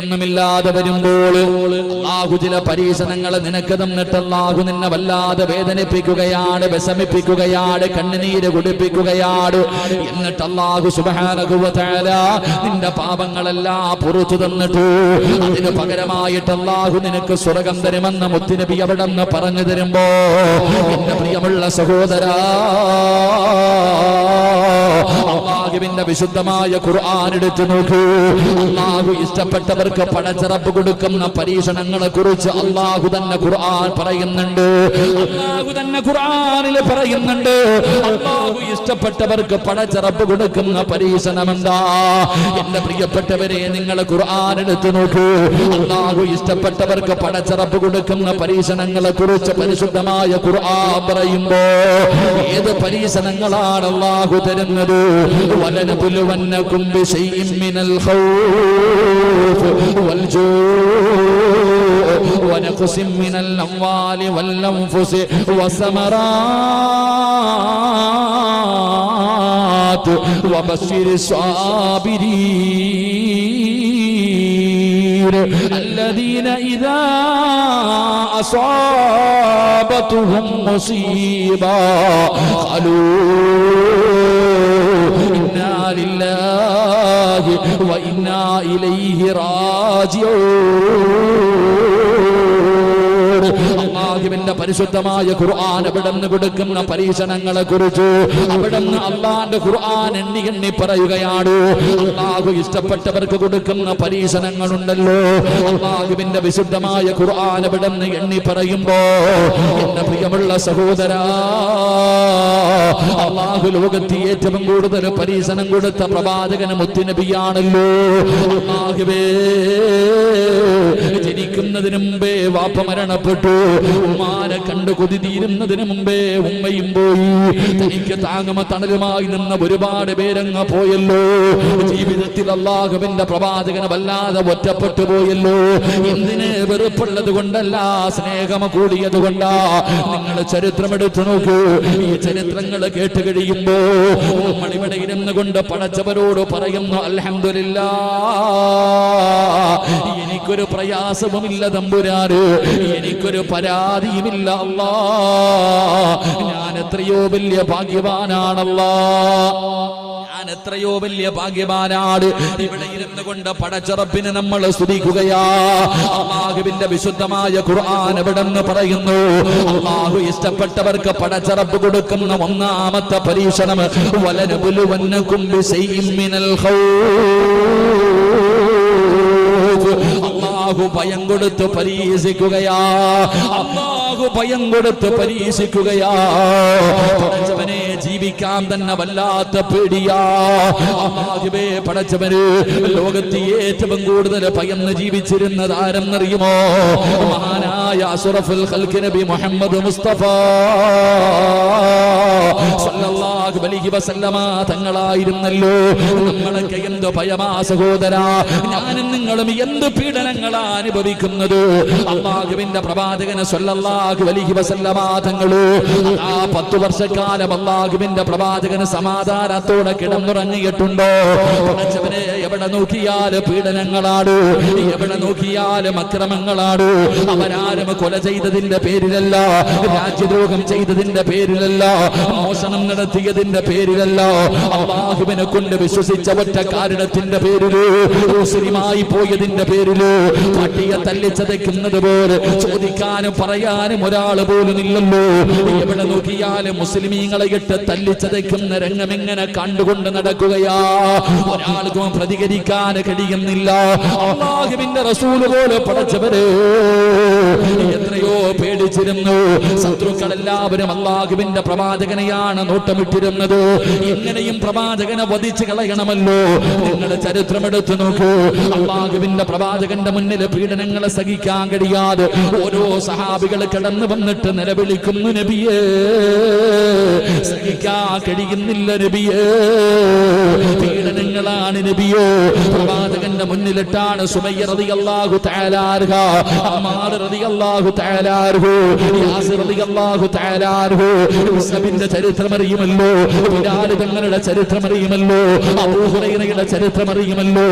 ഒന്നുമില്ലാതെ വരുമ്പോൾ ആഹു ചില പരീക്ഷണങ്ങൾ നിനക്ക് തന്നിട്ടല്ലാഹു നിന്നെ വല്ലാതെ വേദനിപ്പിക്കുകയാണ് വിഷമിപ്പിക്കുകയാണ് കണ്ണുനീര് കുടിപ്പിക്കുകയാണ്. എന്നിട്ട് അള്ളാഹു സുബാനകുവല നിന്റെ പാപങ്ങളെല്ലാം പുറത്തു തന്നിട്ടു. അതിന് പകരമായിട്ട് അല്ലാഹു നിനക്ക് സ്വർഗം തരുമെന്ന് മുത്തിനബി അവിടെ നിന്ന് പറഞ്ഞു തരുമ്പോ എന്റെ പ്രിയമുള്ള സഹോദരാ വിശുദ്ധമായ ഖുർആൻ എടുത്തു നോക്കൂ. അള്ളാഹു ഇഷ്ടപ്പെട്ടവർക്ക് പടച്ചിറപ്പ് കൊടുക്കുന്ന പരീക്ഷണങ്ങളെ കുറിച്ച് അള്ളാഹു തന്നെ ഖുർആൻ പറയുന്നുണ്ട്. അള്ളാഹു തന്നെ ഖുർആനിൽ പറയുന്നുണ്ട്. അള്ളാഹു ഇഷ്ടപ്പെട്ടവർക്ക് പടച്ചിറപ്പ് കൊടുക്കുന്ന പരീക്ഷണം എന്താ എന്റെ പ്രിയപ്പെട്ടവരെ നിങ്ങൾ ഖുർആൻ എടുത്തു നോക്കൂ. അള്ളാഹു ഇഷ്ടപ്പെട്ടവർക്ക് പടച്ചിറപ്പ് കൊടുക്കുന്ന പരീക്ഷണങ്ങളെ കുറിച്ച് പരിശുദ്ധമായ ഖുർആൻ പറയുമ്പോ ഏത് പരീക്ഷണങ്ങളാണ് അള്ളാഹു തരുന്നത്? വലനബുലുവന്നകും ബിശൈഇൻ മിനൽ ഖൗഫ്. والجوع ونقص من الأموال والأنفس والثمرات. وبشر الصابرين الذين إذا أصابتهم مصيبة قالوا إنا لله وإنا إليه راجعون. അള്ളാഹുവിന്റെ പരിശുദ്ധമായ ഖുർആൻ അവിടുന്ന് കൊടുക്കുന്ന പരീക്ഷണങ്ങളെ കുറിച്ച് അവിടുന്ന് അള്ളാന്റെ ഖുർആൻ എണ്ണി എണ്ണി പറയുകയാണ്. അള്ളാഹു ഇഷ്ടപ്പെട്ടവർക്ക് കൊടുക്കുന്ന പരീക്ഷണങ്ങളുണ്ടല്ലോ. അള്ളാഹുവിന്റെ വിശുദ്ധമായ ഖുർആൻ അവിടുന്ന് എണ്ണി പറയുമ്പോ എന്റെ പ്രിയമുള്ള സഹോദരാ അള്ളാഹു ലോകത്ത് ഏറ്റവും കൂടുതൽ പരീക്ഷണം കൊടുത്ത പ്രവാചകന് മുത്തുനബിയാണല്ലോ. ജനിക്കുന്നതിന് മുമ്പേ വാപ്പ മരണപ്പെട്ടു. ഉമാരെ കണ്ടു കൊതി തീരുന്നതിന് മുമ്പേ ഉമ്മയും പോയി. തനിക്ക് താങ്ങമ തണലുമായി നിന്ന ഒരുപാട് പേരങ്ങ പോയല്ലോ. ജീവിതത്തിൽ അള്ളാഹുവിന്റെ പ്രവാചകന് വല്ലാതെ ഒറ്റപ്പെട്ടു പോയല്ലോ. എന്തിന് വെറുപ്പുള്ളത് കൊണ്ടല്ല സ്നേഹം കൂടിയത് കൊണ്ടാ. നിങ്ങൾ ചരിത്രം എടുത്തു നോക്കൂ. ഈ ചരിത്രങ്ങൾ കേട്ട് കഴിയുമ്പോ നമ്മൾ ഇവിടെ ഇരുന്ന് കൊണ്ട് പടച്ചവരോട് പറയുന്നു അൽഹംദുലില്ലാ. എനിക്കൊരു പ്രയാസവുമില്ല തമ്പുരാന്. എനിക്കൊരു പരാതിയുമില്ല അല്ലാ. ഞാൻ എത്രയോ വലിയ ഭാഗ്യവാനാണല്ലോ. എത്രയോ വലിയ ഭാഗ്യവാനാണ്. ഇവിടെ ഇരുന്നു കൊണ്ട് പടച്ചറപ്പിന് നമ്മൾ സ്തുതിക്കുകയാ. അള്ളാഹുവിന്റെ വിശുദ്ധമായ ഖുർആൻ എവിടെ പറയുന്നു? അള്ളാഹു ഇഷ്ടപ്പെട്ടവർക്ക് പടച്ചറപ്പ് കൊടുക്കുന്ന ഒന്നാമത്തെ പരീക്ഷണം വലനബുലുവന്നകും കുമ്പിൽ മിനൽ ഖൗഫ് അള്ളാഹു ഭയം കൊടുത്ത് പരീക്ഷിക്കുകയാ. അള്ളാഹു ഭയം കൊടുത്ത് പരീക്ഷിക്കുകയാ. പടച്ചവനെ ജീവിക്കാൻ തന്നെ വല്ലാത്ത പേടിയാ. അള്ളാഹുവേ പടച്ചവന് ലോകത്ത് ഏറ്റവും കൂടുതൽ ഭയന്ന് ജീവിച്ചിരുന്നത് ആരെന്നറിയുമോ? മഹാനായ അസുറഫുൽ ഖൽക്ക് നബി മുഹമ്മദ് മുസ്തഫ സല്ലല്ലാഹു അലൈഹി വസല്ലമ തങ്ങളായിരുന്നല്ലോ. നമ്മളൊക്കെ എന്ത് ഭയമാ സഹോദരാ ഞാനും നിങ്ങളും എന്ത് പീഡനങ്ങളാ അനുഭവിക്കുന്നത്? അള്ളാഹുവിന്റെ പ്രവാചകനെ സല്ലല്ലാഹു അലൈഹി വസല്ലമ തങ്ങൾ ആ പത്തു വർഷക്കാലം അള്ളാഹുവിന്റെ പ്രവാചകന് സമാധാനത്തോടെ കിടന്നുറങ്ങിയിട്ടുണ്ടോ? പടച്ചവനെ എവിടെ നോക്കിയാൽ പീഡനങ്ങളാണ്. എവിടെ നോക്കിയാലും അക്രമങ്ങളാണ്. അവരാരും കൊല ചെയ്തതിന്റെ പേരിലല്ല രാജ്യദ്രോഹം ചെയ്തതിന്റെ പേരിലല്ല മോഷണം നടത്തിയതിന്റെ പേരിലല്ല അള്ളാഹുവിനെ കൊണ്ട് വിശ്വസിച്ച ഒറ്റ കാരണത്തിന്റെ പേരിലോ മുസ്ലിമായി പോയതിന്റെ പേരിലോ പട്ടിയെ തല്ലിച്ചതയ്ക്കുന്നത് പോലെ ചോദിക്കാനും പറയാനും ഒരാൾ പോലും ഇല്ലല്ലോ. എവിടെ നോക്കിയാലും മുസ്ലിമീങ്ങളെ ഇട്ട് തല്ലിച്ചതയ്ക്കുന്ന രംഗം എങ്ങനെ കണ്ടുകൊണ്ട് നടക്കുകയാ. ഒരാൾക്കും പ്രതികരിക്കാൻ കഴിയുന്നില്ല. അള്ളാഹുവിന്റെ റസൂൽ പോലെ പടച്ചവര് എത്രയോ പേടിച്ചിരുന്നു. ശത്രുക്കളെല്ലാവരും അള്ളാഹുവിന്റെ പ്രവാചകനെയാണ് നോട്ടമിട്ടിരുന്നത്. എങ്ങനെയും പ്രവാചകനെ വധിച്ചു കളയണമല്ലോ. നിങ്ങളുടെ ചരിത്രം എടുത്തു നോക്കൂ. അള്ളാഹുവിന്റെ പ്രവാചകന്റെ മുന്നിൽ പീഡനങ്ങളെ സഹിക്കാൻ കഴിയാതെ ഓരോ സഹാബികൾ കടന്നു വന്നിട്ട് നിലവിളിക്കുന്നു നബിയേ. സഹിക്കാൻ കഴിയുന്നില്ല നബിയേ. പീഡനങ്ങളാണ് നബിയോ? പ്രവാചകന്റെ മുന്നിലിട്ടാണ് സുമയ്യ റളിയല്ലാഹു തആലാർഹ അമ്മാർ റളിയല്ലാഹു തആലാർഹു യാസിർ റളിയല്ലാഹു തആലാർഹു മുസ്ലിമിന്റെ ചരിത്രം അറിയുമല്ലോ ബിലാൽ തങ്ങളുടെ ചരിത്രം അറിയുമല്ലോ അബൂ ഹുറൈറയുടെ ചരിത്രം അറിയുമല്ലോ